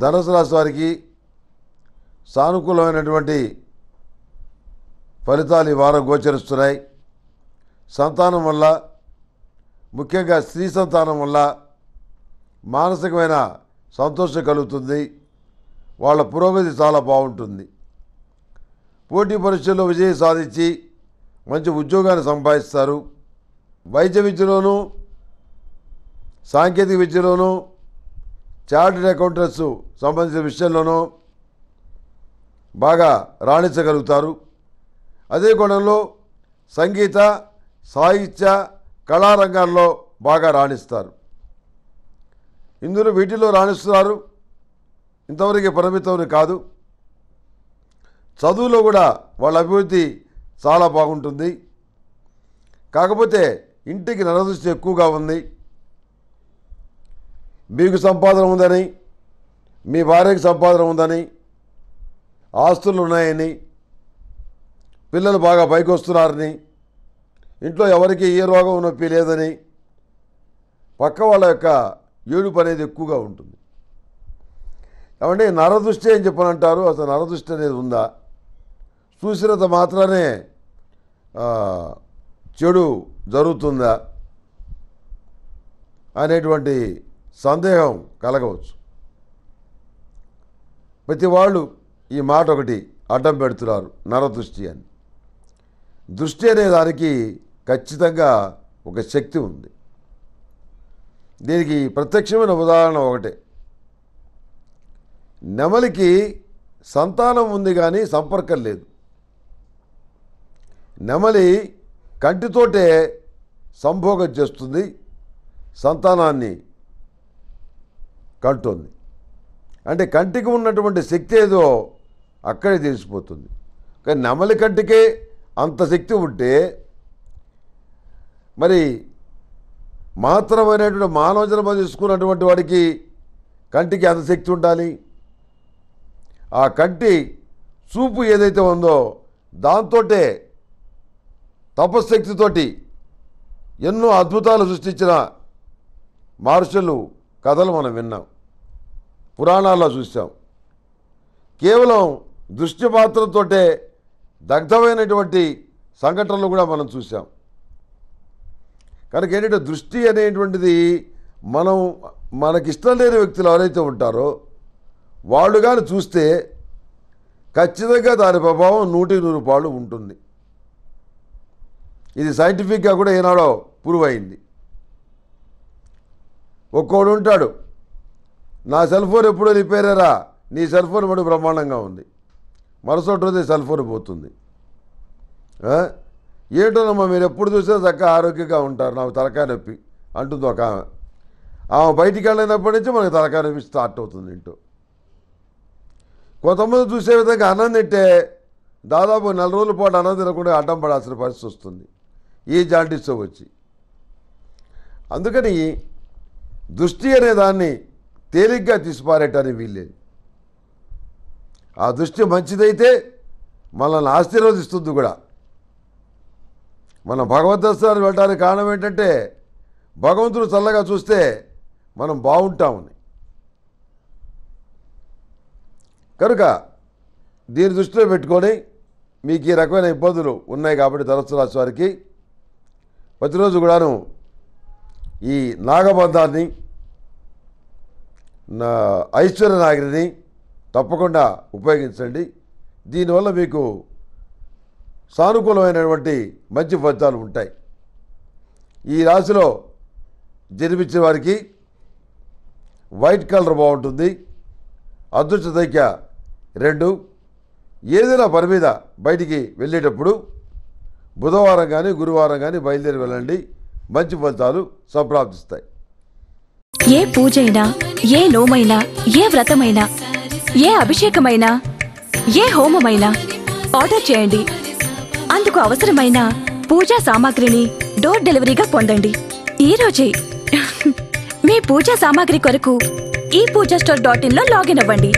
ధనుసు రాశి వారికి సానుకూలమైనటువంటి ఫలితాలు ఈ వారం గోచరిస్తున్నాయి. సంతానం వల్ల ముఖ్యంగా స్త్రీ సంతానం వల్ల మానసికమైన సంతోషం కలుగుతుంది. వాళ్ళ పురోగతి చాలా బాగుంటుంది. పోటీ పరీక్షల్లో విజయం సాధించి మంచి ఉద్యోగాన్ని సంపాదిస్తారు. వైద్య విద్యలోనూ సాంకేతిక విద్యలోనూ చార్టెడ్ అకౌంటెంట్స్ సంబంధించిన విషయంలోనూ బాగా రాణించగలుగుతారు. అదే కోణంలో సంగీత సాహిత్య కళారంగాల్లో బాగా రాణిస్తారు. ఇందులో వీటిలో రాణిస్తున్నారు. ఇంతవరకు పరిమితం కాదు. చదువులో కూడా వాళ్ళ అభివృద్ధి చాలా బాగుంటుంది. కాకపోతే ఇంటికి నరదృష్టి ఎక్కువగా ఉంది. మీకు సంపాదన ఉందని మీ భార్యకు సంపాదన ఉందని ఆస్తులు ఉన్నాయని పిల్లలు బాగా పైకి వస్తున్నారని ఇంట్లో ఎవరికి ఏ రోగం నొప్పి లేదని పక్క వాళ్ళ యొక్క ఏడుపు అనేది ఎక్కువగా ఉంటుంది. ఏమంటే నరదృష్టి అని చెప్పనంటారు అసలు నరదృష్టి అనేది ఉందా? చూసినంత మాత్రమే చెడు జరుగుతుందా? అనేటువంటి సందేహం కలగవచ్చు. ప్రతి వాళ్ళు ఈ మాట ఒకటి అడ్డం పెడుతున్నారు నరదృష్టి అని. దృష్టి అనే దానికి ఖచ్చితంగా ఒక శక్తి ఉంది. దీనికి ప్రత్యక్షమైన ఉదాహరణ ఒకటే. నెమలికి సంతానం ఉంది కానీ సంపర్కం లేదు. నెమలి కంటితోటే సంభోగం చేస్తుంది సంతానాన్ని కంటుంది అంటే కంటికి ఉన్నటువంటి శక్తి ఏదో అక్కడే తెలిసిపోతుంది. కానీ నమలి కంటికే అంత శక్తి ఉంటే మరి మాత్రమైనటువంటి మానవ జన్మ తీసుకున్నటువంటి వాడికి కంటికి అంత శక్తి ఉండాలి? ఆ కంటి చూపు ఏదైతే ఉందో దాంతోటే తపశక్తితోటి ఎన్నో అద్భుతాలు సృష్టించిన మహర్షులు కథలు మనం విన్నాం పురాణాల్లో చూసాం కేవలం దృష్టి మాత్రంతోటే దగ్ధమైనటువంటి సంఘటనలు కూడా మనం చూసాం కనుక ఏంటంటే దృష్టి అనేటువంటిది మనం మనకిష్టం లేని వ్యక్తులు ఎవరైతే ఉంటారో వాళ్ళు కానీ చూస్తే ఖచ్చితంగా దాని ప్రభావం నూటికి నూరు పాళ్ళు ఉంటుంది. ఇది సైంటిఫిక్గా కూడా ఏనాడో ప్రూవ్ అయింది. ఒక్కోడు ఉంటాడు నా సెల్ ఫోన్ ఎప్పుడో రిపేరేరా నీ సెల్ ఫోన్ మటు బ్రహ్మాండంగా ఉంది. మరుసటి రోజే సెల్ ఫోన్ పోతుంది. ఆ? ఏంటోనమ్మా మీరు ఎప్పుడు చూసినా చక్కగా ఆరోగ్యంగా ఉంటారు. నాకు తలకాయ నొప్పి అంటుంది ఒక ఆమె. ఆమె బయటికి వెళ్ళినప్పటి నుంచి మనకు తలకాయ నొప్పి స్టార్ట్ అవుతుంది ఇంటూ. కొంతమంది చూసే విధంగా అన్నం తింటే దాదాపు నెల రోజుల పాటు అన్నం తినకుండా అడ్డం పడాల్సిన పరిస్థితి వస్తుంది. ఈ జాండీస్తో వచ్చి. అందుకని దృష్టి అనే దాన్ని తేలిగ్గా తీసిపారేయటానికి వీల్లేదు. ఆ దృష్టి మంచిదైతే మనల్ని ఆశీర్వదిస్తుంది కూడా. మనం భగవద్దర్శనానికి వెళ్ళడానికి కారణం ఏంటంటే భగవంతుడు చల్లగా చూస్తే మనం బాగుంటామని కనుక దీని దృష్టిలో పెట్టుకొని మీకు ఈ రకమైన ఇబ్బందులు ఉన్నాయి కాబట్టి ధనస్సు రాశి వారికి ప్రతిరోజు కూడాను ఈ నాగబంధాన్ని నా ఐశ్వర్య నాగిరిని తప్పకుండా ఉపయోగించండి. దీనివల్ల మీకు సానుకూలమైనటువంటి మంచి ఫలితాలు ఉంటాయి. ఈ రాశిలో జన్మించిన వారికి వైట్ కలర్ బాగుంటుంది. అదృష్ట సంఖ్య రెండు. ఏదైనా పని మీద బయటికి వెళ్ళేటప్పుడు బుధవారం కానీ గురువారం కానీ బయలుదేరి వెళ్ళండి. మంచి ఫలితాలు సంప్రాప్తిస్తాయి. ఏ పూజైనా ఏ నోమైనా ఏ వ్రతమైనా ఏ అభిషేకమైనా ఏ హోమమైనా ఆర్డర్ చేయండి. అందుకు అవసరమైన పూజా సామాగ్రిని డోర్ డెలివరీగా పొందండి. ఈరోజే మీ పూజా సామాగ్రి కొరకు ఈ పూజా స్టోర్ డాట్ ఇన్లో లాగిన్ అవ్వండి.